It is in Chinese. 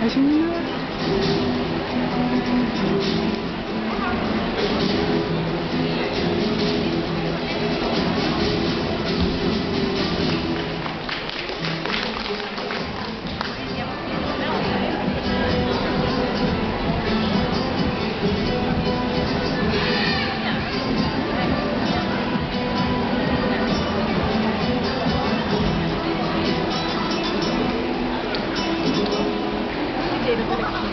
开心吗？Wait a minute.